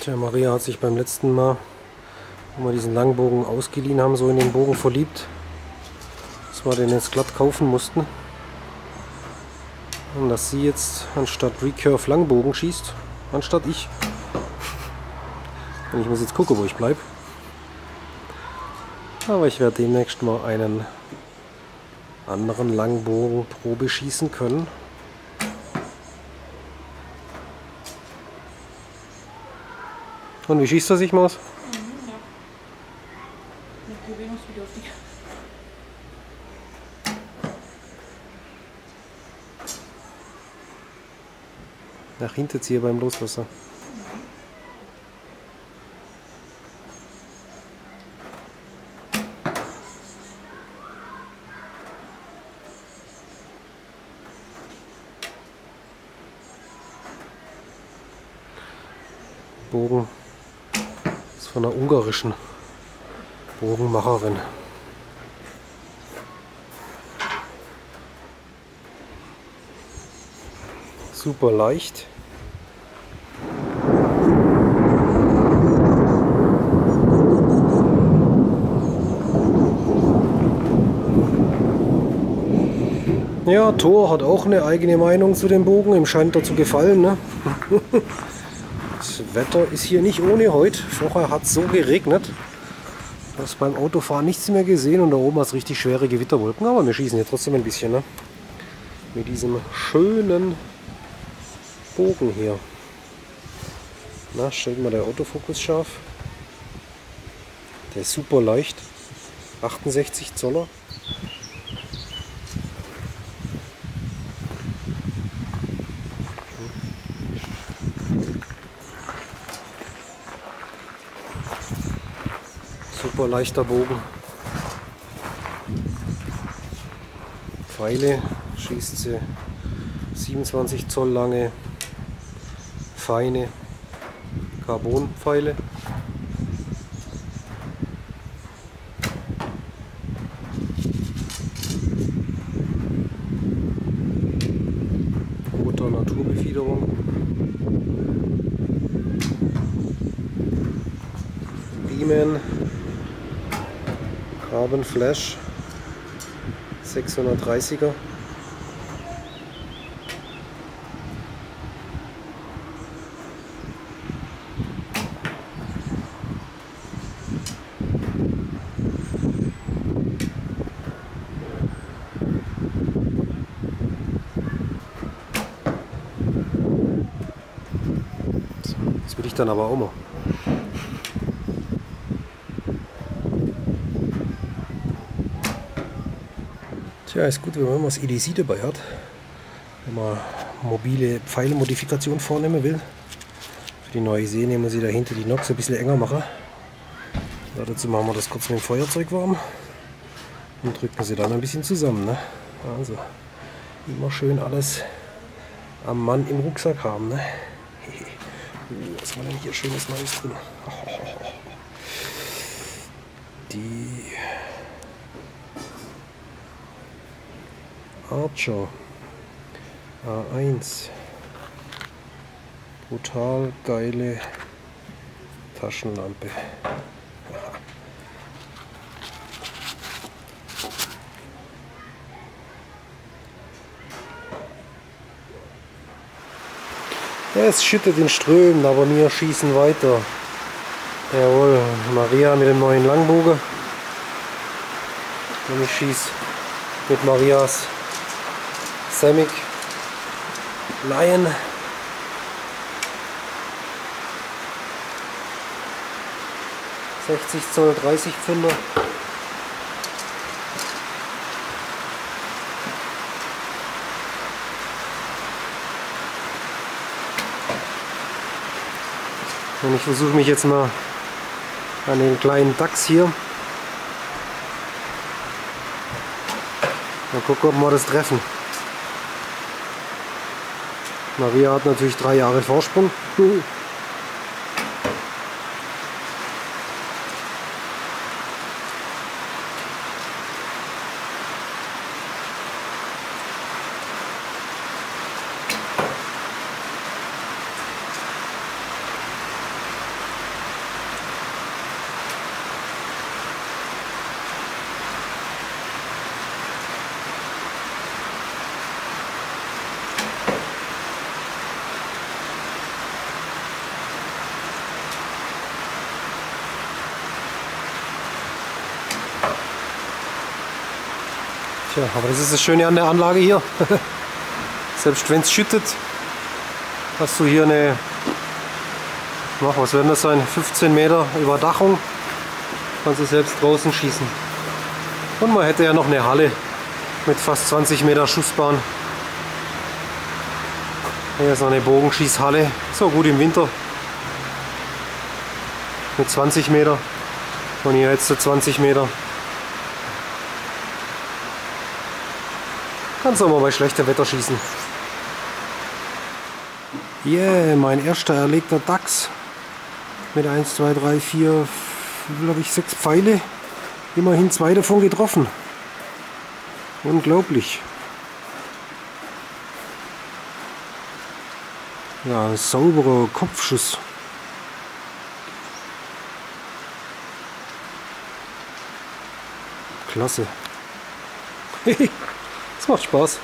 Tja, Maria hat sich beim letzten Mal, wo wir diesen Langbogen ausgeliehen haben, so in den Bogen verliebt, dass wir den jetzt glatt kaufen mussten. Und dass sie jetzt anstatt Recurve Langbogen schießt, anstatt ich. Und ich muss jetzt gucken, wo ich bleibe. Aber ich werde demnächst mal einen anderen Langbogen Probe schießen können. Und wie schießt er sich, Maus? Nach hinten ziehe beim Loslassen. Bogen von einer ungarischen Bogenmacherin. Super leicht. Ja, Thor hat auch eine eigene Meinung zu dem Bogen. Ihm scheint er zu gefallen. Ne? Wetter ist hier nicht ohne heute. Vorher hat es so geregnet. Du hast beim Autofahren nichts mehr gesehen und da oben hat es richtig schwere Gewitterwolken. Aber wir schießen hier trotzdem ein bisschen. Ne? Mit diesem schönen Bogen hier. Na, stellt mal der Autofokus scharf. Der ist super leicht. 68 Zoller. Super leichter Bogen. Pfeile schießt sie 27 Zoll lange feine Carbonpfeile. Roter Naturbefiederung. Carbon Flash 630er. Das will ich dann aber auch mal. Tja, ist gut, wenn man was EDC dabei hat. Wenn man mobile Pfeilmodifikation vornehmen will. Für die neue See nehmen sie dahinter die Nox ein bisschen enger machen. Ja, dazu machen wir das kurz mit dem Feuerzeug warm und drücken sie dann ein bisschen zusammen. Ne? Also immer schön alles am Mann im Rucksack haben. Ne? Uh, was war denn hier schönes Neues drin? Die Archer A1 brutal geile Taschenlampe. Es schüttet in Strömen, aber wir schießen weiter. Jawohl, Maria mit dem neuen Langbogen. Und ich schieße mit Marias Semic Lion. Sechzig Zoll, 30 Pfünder. Und ich versuche mich jetzt mal an den kleinen Dachs hier. Mal gucken, ob wir das treffen. Maria hat natürlich drei Jahre Vorsprung. Tja, aber das ist das Schöne an der Anlage hier. Selbst wenn es schüttet, hast du hier eine, was werden das sein, 15 Meter Überdachung. Kannst du selbst draußen schießen. Und man hätte ja noch eine Halle mit fast 20 Meter Schussbahn. Hier ist noch eine Bogenschießhalle. So gut im Winter. Mit 20 Meter. Und hier jetzt so 20 Meter. Kannst du mal bei schlechtem Wetter schießen. Yeah, mein erster erlegter Dachs. Mit 1, 2, 3, 4, glaube ich, 6 Pfeile. Immerhin zwei davon getroffen. Unglaublich. Ja, sauberer Kopfschuss. Klasse. macht Spaß.